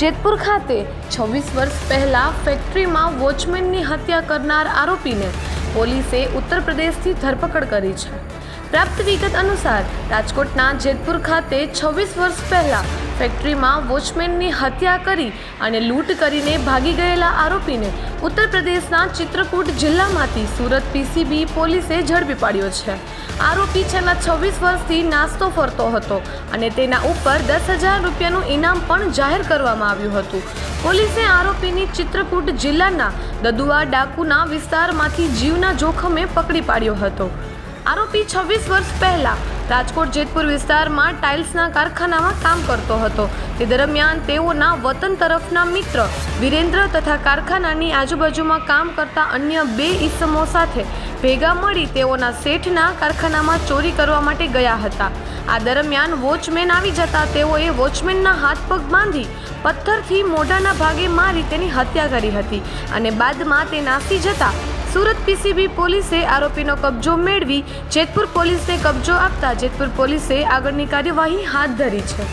જેતપુર ખાતે છવ્વીસ વર્ષ પહેલાં ફેક્ટરીમાં વોચમેનની હત્યા કરનાર આરોપીને પોલીસે ઉત્તર પ્રદેશથી ધરપકડ કરી છે. પ્રાપ્ત વિગત અનુસાર, રાજકોટના જેતપુર ખાતે છવ્વીસ વર્ષ પહેલા ફેક્ટરીમાં વોચમેનની હત્યા કરી અને લૂંટ કરીને ભાગી ગયેલા આરોપીને ઉત્તર પ્રદેશના ચિત્રકૂટ જિલ્લામાંથી સુરત પીસીબી પોલીસે ઝડપી પાડ્યો છે. આરોપી છેલ્લા છવ્વીસ વર્ષથી નાસ્તો ફરતો હતો અને તેના ઉપર દસ હજાર રૂપિયાનું ઇનામ પણ જાહેર કરવામાં આવ્યું હતું. પોલીસે આરોપીની ચિત્રકૂટ જિલ્લાના દદુઆ ડાકુના વિસ્તારમાંથી જીવના જોખમે પકડી પાડ્યો હતો. આરોપી છવ્વીસ વર્ષ પહેલા રાજકોટ જેતપુર વિસ્તારમાં ટાઇલ્સના કારખાનામાં કામ કરતો હતો. તે દરમિયાન તેઓના વતન તરફના મિત્ર વિરેન્દ્ર તથા કારખાનાની આજુબાજુમાં કામ કરતા અન્ય બે ઈસમો સાથે ભેગા મળી તેઓના શેઠના કારખાનામાં ચોરી કરવા માટે ગયા હતા. આ દરમિયાન વોચમેન આવી જતા તેઓએ વોચમેનના હાથ પગ બાંધી પથ્થરથી મોઢાના ભાગે મારી તેની હત્યા કરી હતી અને બાદમાં તે નાસી જતા સુરત પીસીબી પોલીસે આરોપીનો કબજો મેળવી જેતપુર પોલીસને કબજો આપતા જેતપુર પોલીસે આગળની કાર્યવાહી હાથ ધરી છે.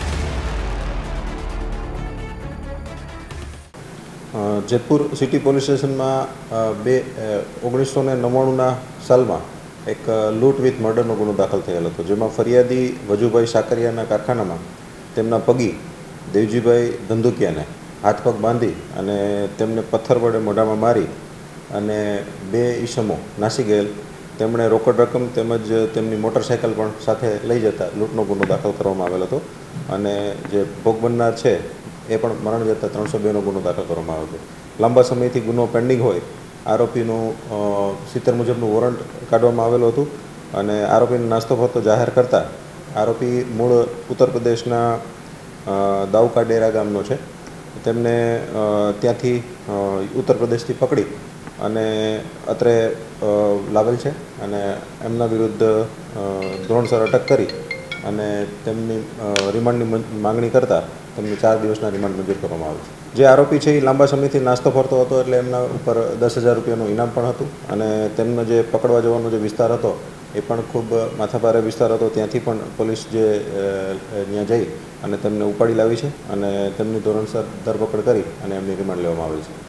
જેતપુર સિટી પોલીસ સ્ટેશનમાં બે ઓગણીસો ને નવ્વાણુંના સાલમાં એક લૂંટ વિથ મર્ડરનો ગુનો દાખલ થયેલો હતો. જેમાં ફરિયાદી વજુભાઈ સાકરિયાના કારખાનામાં તેમના પગી દેવજીભાઈ ધંધુકિયાને હાથ પગ બાંધી અને તેમને પથ્થર વડે મોઢામાં મારી અને બે ઈસમો નાસી ગયેલ તેમણે રોકડ રકમ તેમજ તેમની મોટરસાયકલ પણ સાથે લઈ જતા લૂંટનો ગુનો દાખલ કરવામાં આવેલો હતો. અને જે ભોગ બનનાર છે, એ પણ મરણ જતા ત્રણસો બેનો ગુનો દાખલ કરવામાં આવ્યો હતો. લાંબા સમયથી ગુનો પેન્ડિંગ હોય, આરોપીનું સિત્તેર મુજબનું વોરંટ કાઢવામાં આવેલું હતું અને આરોપીને નાસ્તો ફરતો જાહેર કરતા આરોપી મૂળ ઉત્તર પ્રદેશના દાઉકા ડેરા ગામનો છે. તેમને ત્યાંથી ઉત્તર પ્રદેશથી પકડી અને અત્રે લાવેલ છે અને એમના વિરુદ્ધ ધોરણસર અટક કરી અને તેમની રિમાન્ડની માંગણી કરતા તેમને ચાર દિવસના રિમાન્ડ મંજૂર કરવામાં આવે છે. જે આરોપી છે એ લાંબા સમયથી નાસ્તો ફરતો હતો એટલે એમના ઉપર દસ હજાર રૂપિયાનું ઇનામ પણ હતું અને તેમનો જે પકડવા જવાનો જે વિસ્તાર હતો એ પણ ખૂબ માથાભારે વિસ્તાર હતો. ત્યાંથી પણ પોલીસ જે ત્યાં જઈ અને તેમને ઉપાડી લાવી છે અને તેમની ધોરણસર ધરપકડ કરી અને એમની રિમાન્ડ લેવામાં આવી છે.